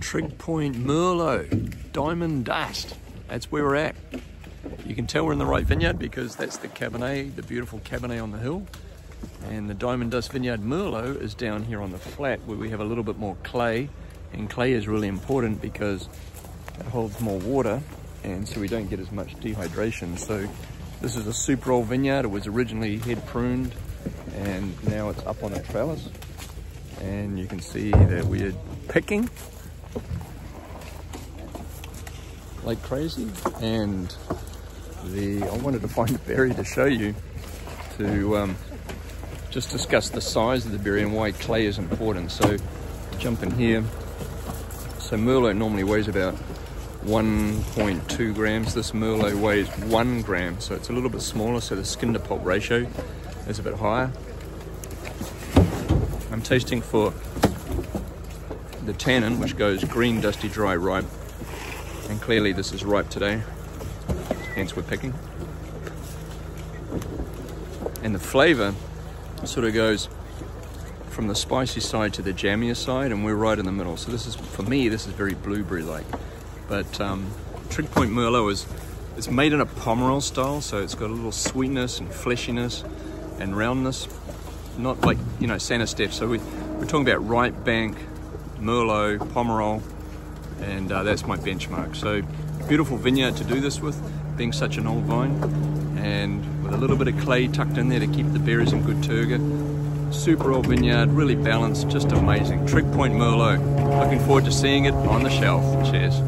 Trig Point Merlot, Diamond Dust. That's where we're at. You can tell we're in the right vineyard because that's the Cabernet, the beautiful Cabernet on the hill. And the Diamond Dust Vineyard Merlot is down here on the flat where we have a little bit more clay. And clay is really important because it holds more water and so we don't get as much dehydration. So this is a super old vineyard. It was originally head pruned and now it's up on a trellis. And you can see that we're picking like crazy. And the I wanted to find a berry to show you to um, just discuss the size of the berry and why clay is important. So jump in here. So Merlot normally weighs about 1.2 grams. This Merlot weighs one gram, so it's a little bit smaller, so the skin to pulp ratio is a bit higher. I'm tasting for the tannin, which goes green, dusty, dry, ripe. And clearly this is ripe today, hence we're picking. And the flavor sort of goes from the spicy side to the jammier side, and we're right in the middle. So this is, for me, this is very blueberry-like. But um, Point Merlot is it's made in a Pomerol style, so it's got a little sweetness and fleshiness and roundness. Not like, you know, Saint-Estèphe. So we, we're talking about right Bank, Merlot, Pomerol, and uh, that's my benchmark. So beautiful vineyard to do this with, being such an old vine, and with a little bit of clay tucked in there to keep the berries in good turgor. Super old vineyard, really balanced, just amazing. Trig Point Merlot. Looking forward to seeing it on the shelf. Cheers.